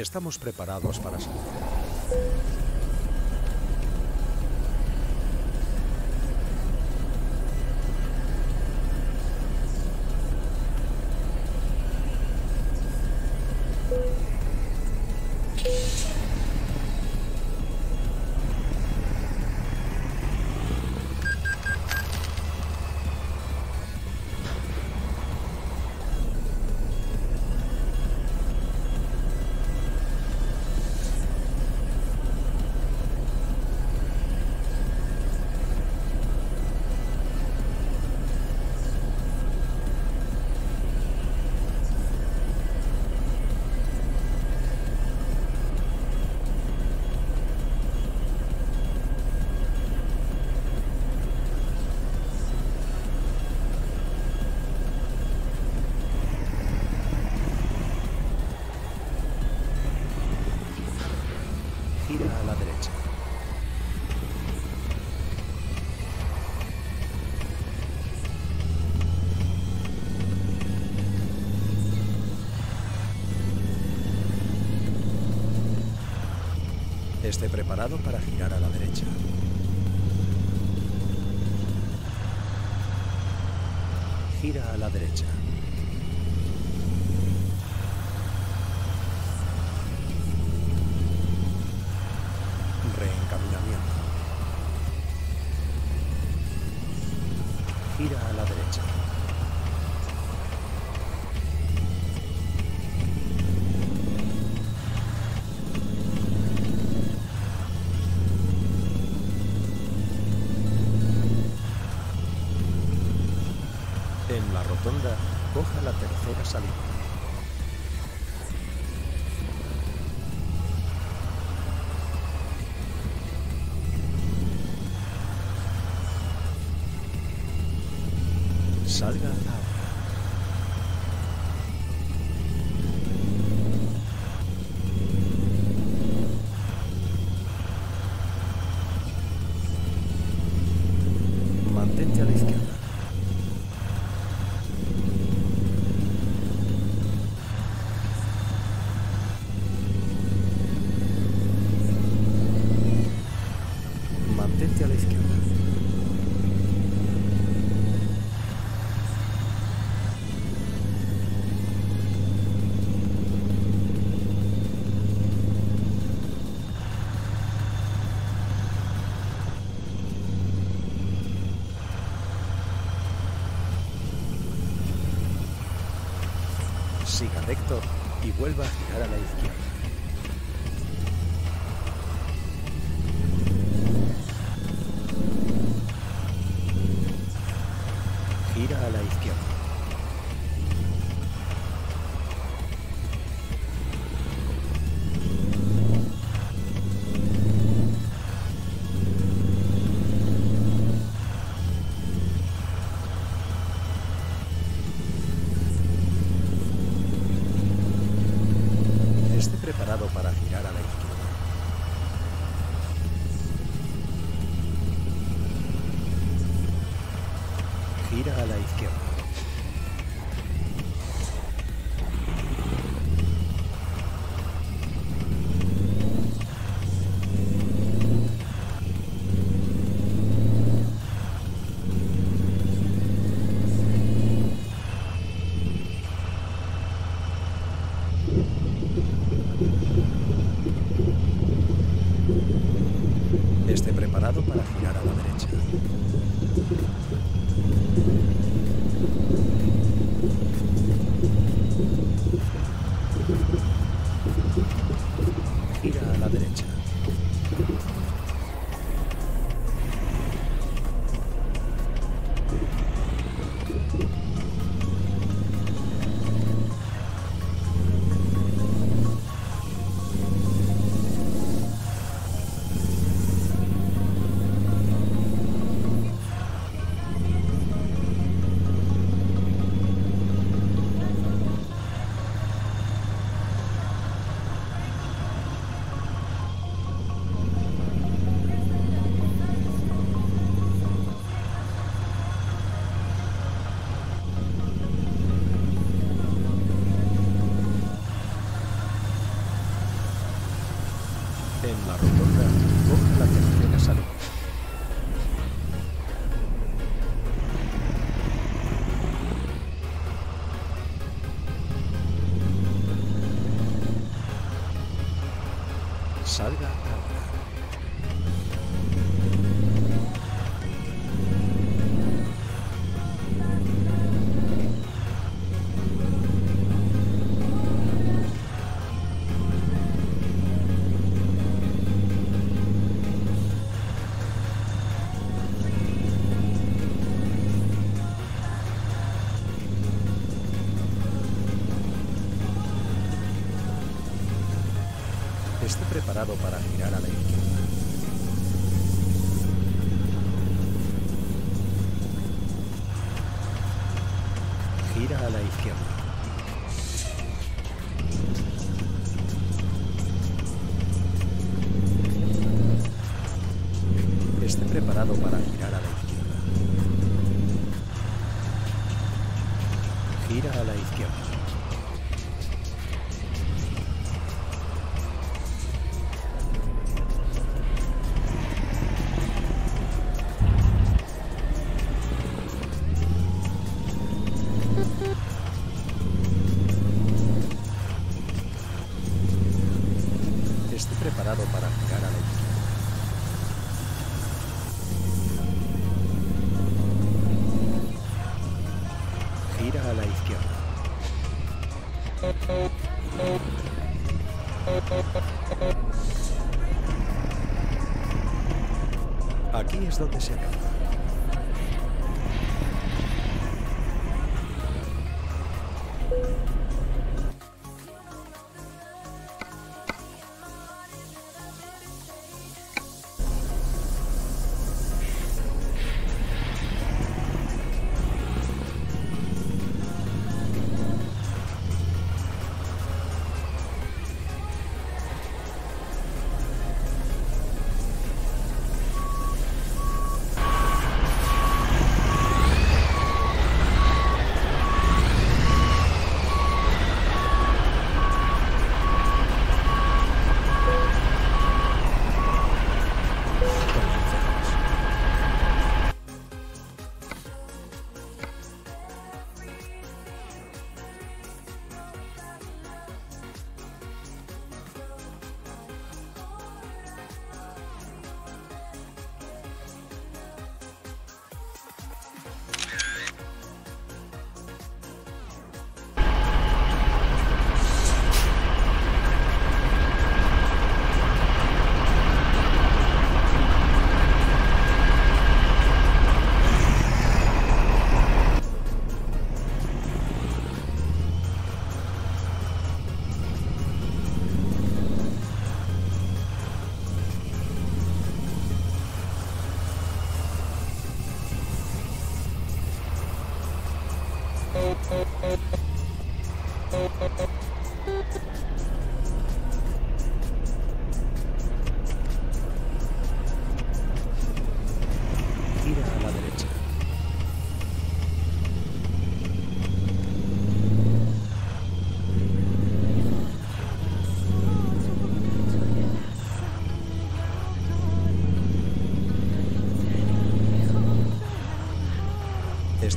Estamos preparados para salir. Esté preparado para girar a la derecha. Gira a la derecha. Reencaminamiento. Gira a la derecha. Salida. Salga ahora. Mantente a la izquierda. Mantente a la izquierda. Siga recto y vuelva a girar a la salga. Gira a la izquierda. Esté preparado para girar. Es donde se acaba.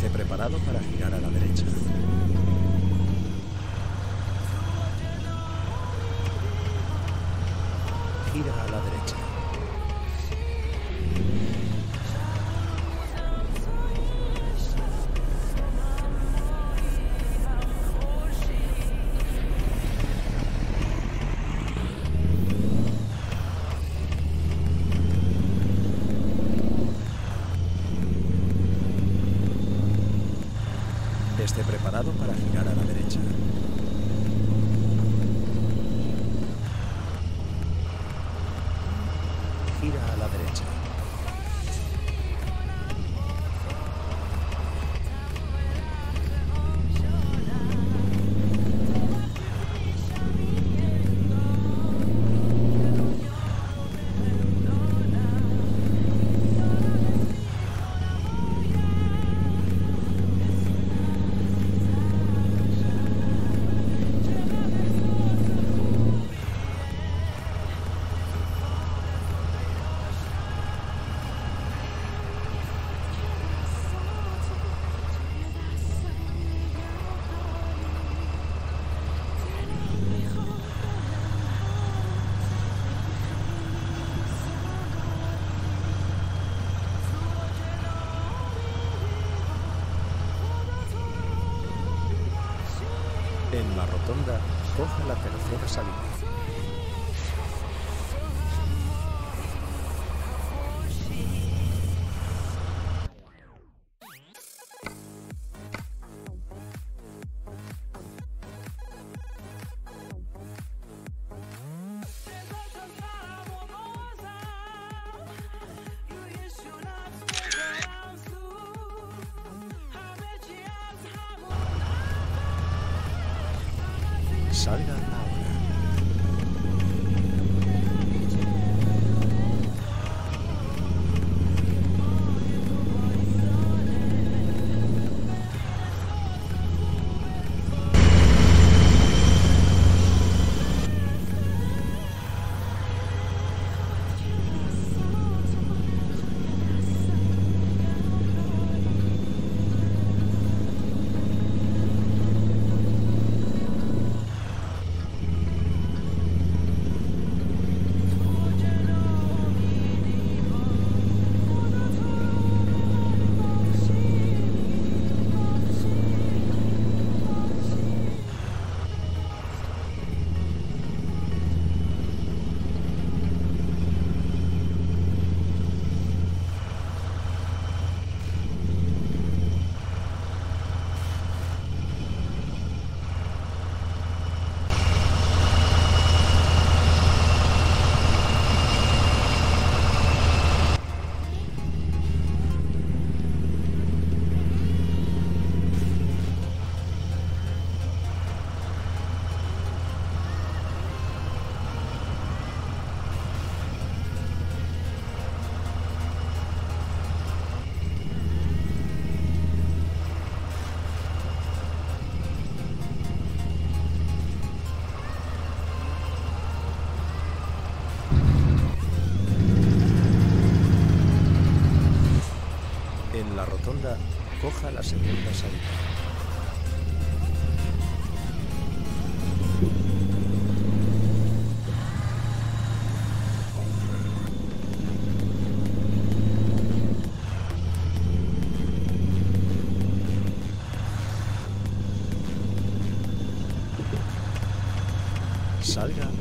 preparado para girar a la derecha. Rotonda, coja la tercera salida. Salga Salga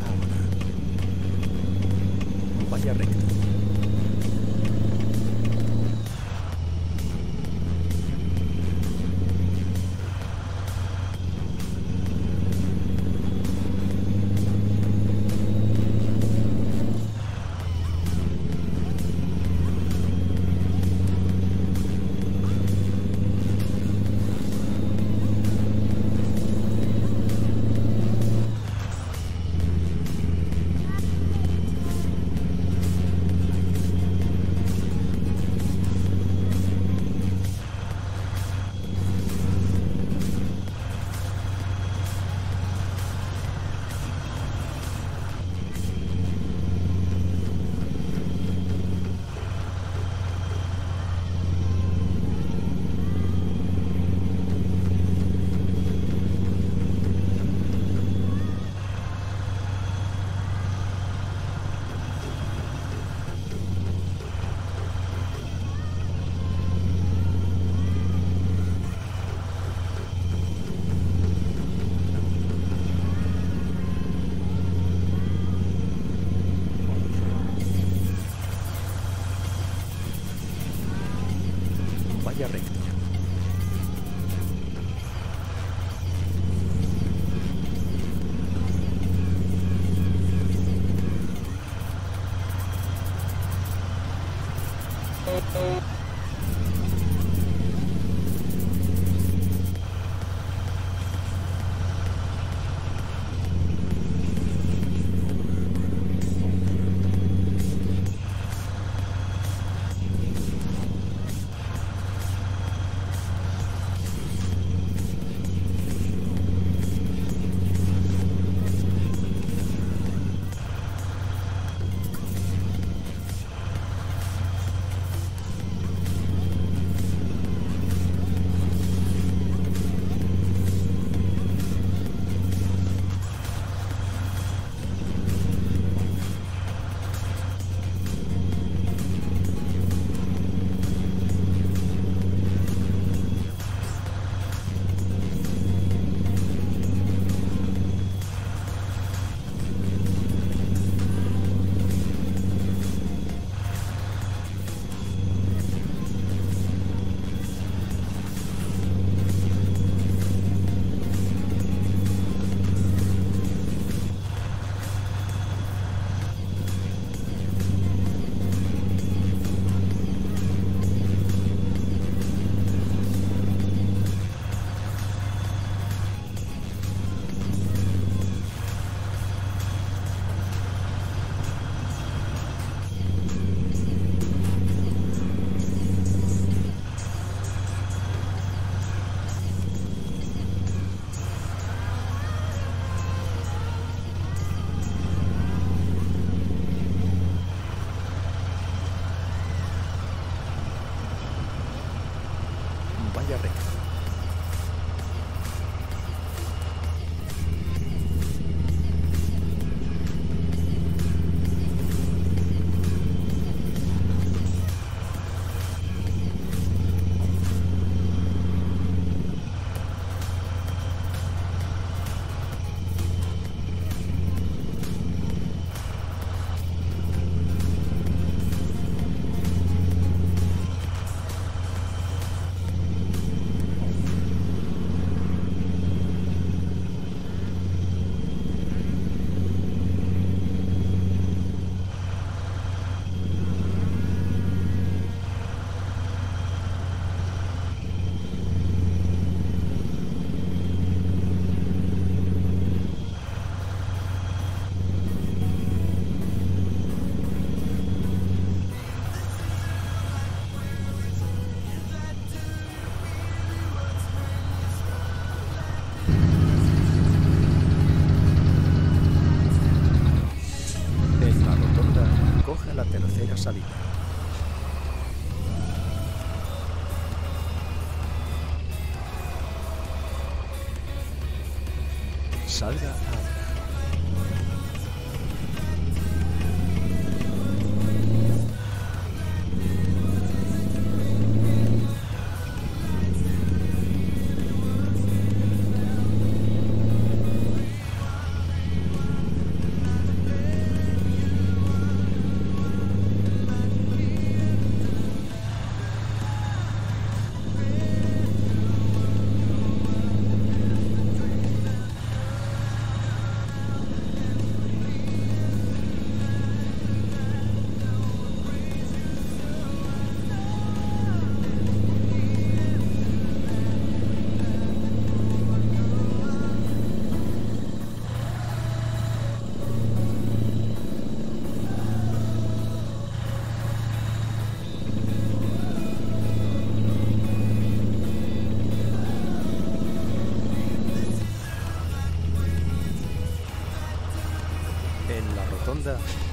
Salga ahora.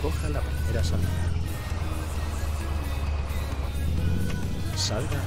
Coja la primera salida. Salga